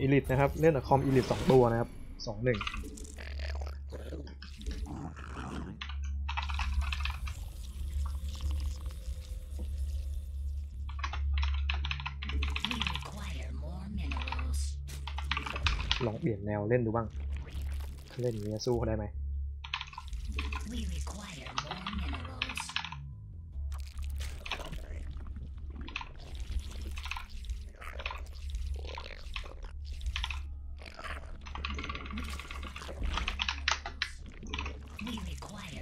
อีลิทนะครับ เล่นแต่คอมอีลิทสองตัวนะครับสองหนึ่งลองเปลี่ยนแนวเล่นดูบ้าง เล่นอย่างนี้ยสู้เขาได้ไหม quiet.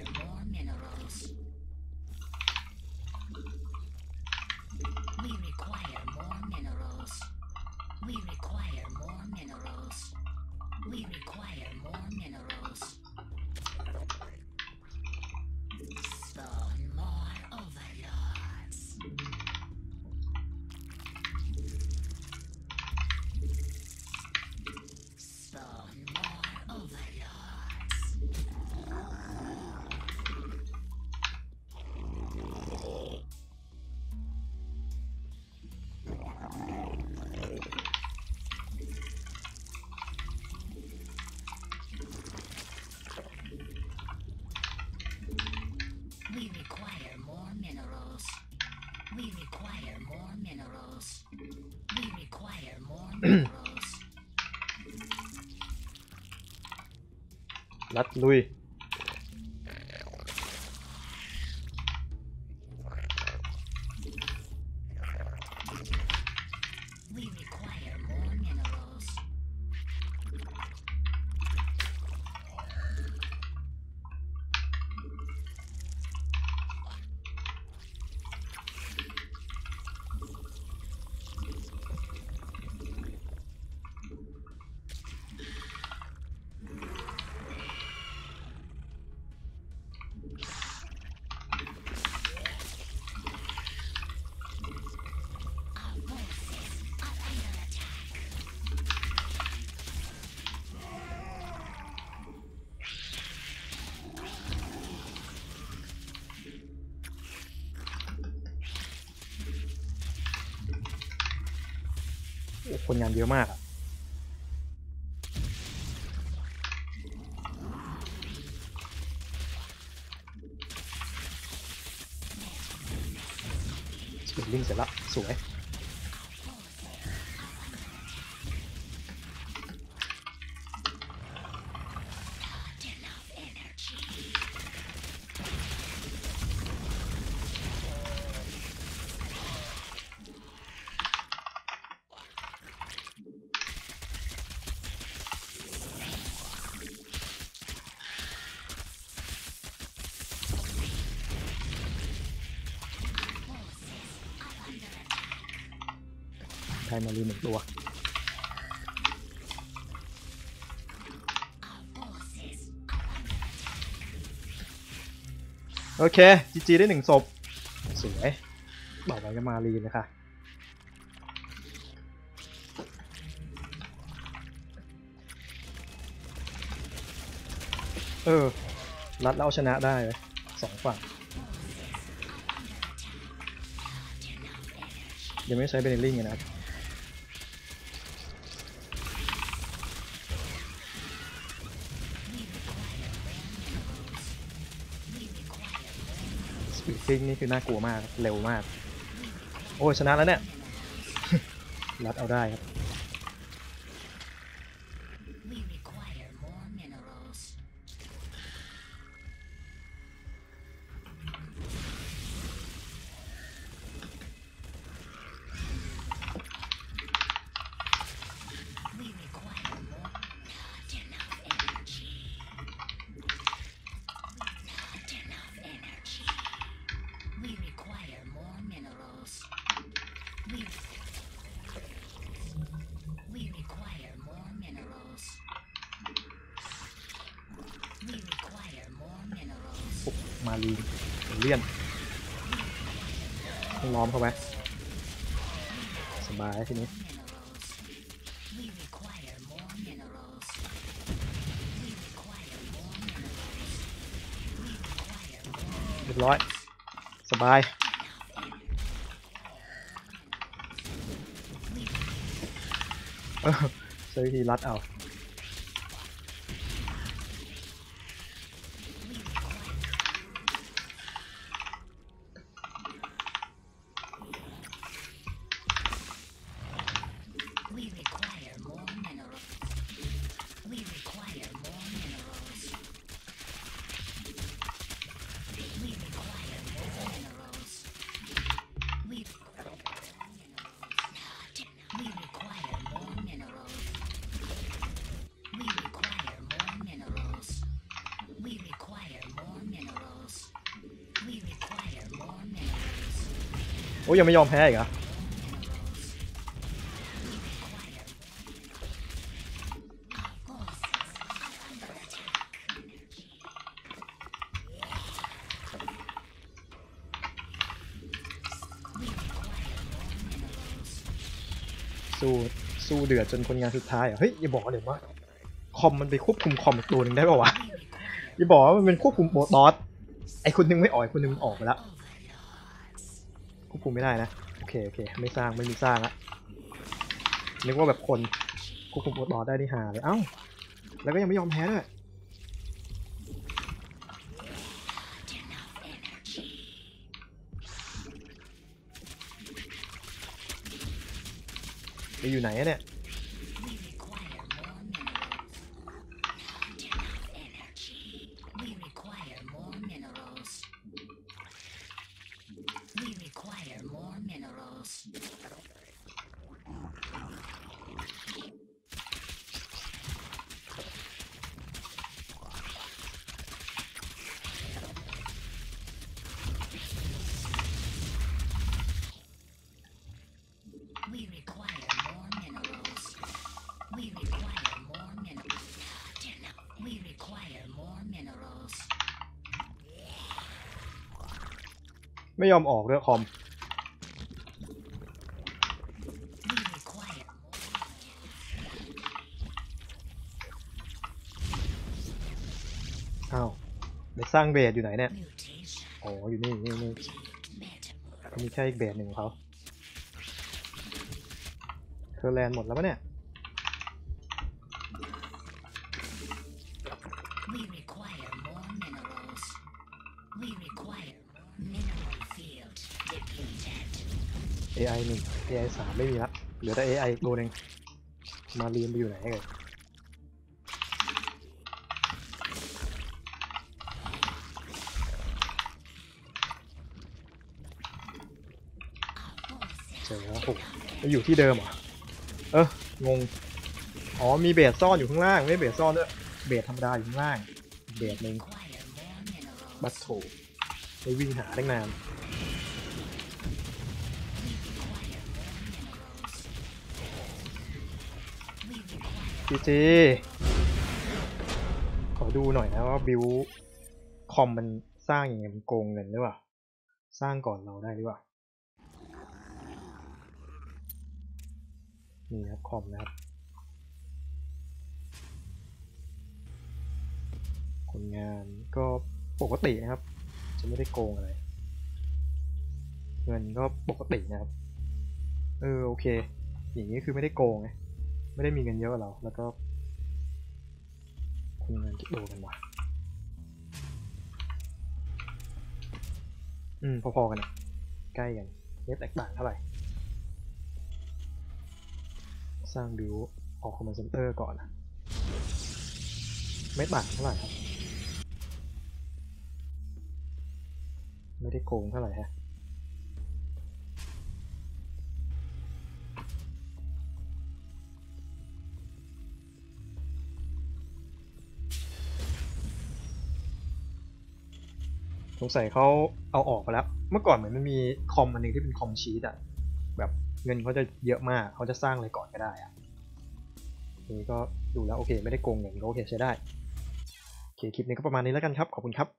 ลัดลุย คนงานเยอะมากอะสปิดลิงเสร็จละ สวย Not enough energy. ได้มารีหนึ่งตัว โอเค จีจีได้หนึ่งศพ สวยบอกไว้ก็มารีนะคะเออ รัดแล้วเอาชนะได้เลยสองฝั่งยังไม่ใช้เบนลิงนะครับ จริงนี่คือน่ากลัวมาก เร็วมาก โอ้ยชนะแล้วเนี่ย รัดเอาได้ครับ ลีเลี่ยนต้องล้อมเข้าไหมสบายทีนี้เรียบร้อย สบายใช้วิธีรัดเอา อ้ยยังไม่ยอมแพ้อีกเหรอสู้สู้เดือดจนคนงานสุดท้ายเหรอะเฮ้ยอย่าบอกเดี๋ยวว่าคอมมันไปควบคุมคอมอีกตัวหนึ่งได้ป่าวะอย่าบอกว่ามันเป็นควบคุมโบตอสไอคนหนึงไม่ออกคนหนึงมันออกไปแล้ว ควบคุมไม่ได้นะ โอเคโอเค ไม่สร้างไม่มีสร้างละนึกว่าแบบคนควบคุมโบตอได้นี่หาเลย เอ้า แล้วก็ยังไม่ยอมแพ้ด้วยไปอยู่ไหนเนี่ย ไม่ยอมออกด้วยคอม We require more อ้าวไปสร้างเบสอยู่ไหนเนี่ย อ๋อ อยู่นี่นี่นี่มีแค่อีกเบสหนึ่งของเขาเธอแลนหมดแล้วปะเนี่ย AI หนึ่ง AI สามไม่มีละเหลือแต่ AI อีกตัวหนึ่งมาเรียนไปอยู่ไหนเลยเจอแล้วโอ้ไปอยู่ที่เดิมเหรอ เอองง อ๋อ มีเบสซ่อนอยู่ข้างล่าง ไม่เบสซ่อนด้วย เบสธรรมดาอยู่ข้างล่าง เบสหนึ่งบัตโถไปวิ่งหาตั้งนาน จีจีขอดูหน่อยนะว่าบิวคอมมันสร้างยังไงมันโกงเงินหรือเปล่า สร้างก่อนเราได้หรือเปล่า นี่ครับคอมนะครับ คนงานก็ปกตินะครับ จะไม่ได้โกงอะไร เงินก็ปกตินะครับ เออโอเค อย่างนี้คือไม่ได้โกงไง ไม่ได้มีเงินเยอะเราแล้วก็คนงานกี่โดกันวะอืม พอๆกันอะใกล้กันไม่แตกต่างเท่าไหร่ สร้างบิวออกคอมมานด์เซ็นเตอร์ก่อนนะไม่ต่างเท่าไหร่ครับ ไม่ได้โกงเท่าไหร่ฮะ สงสัยเขาเอาออกไปแล้ว เมื่อก่อนเหมือนมันมีคอมอันหนึงที่เป็นคอมชีตอะแบบเงินเขาจะเยอะมากเขาจะสร้างอะไรก่อนก็ได้อะนี้ก็ดูแล้วโอเค ไม่ได้โกงเงินก็โอเคใช้ได้โอเคคลิปนี้ก็ประมาณนี้แล้วกันครับ ขอบคุณครับ